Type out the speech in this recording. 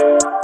Música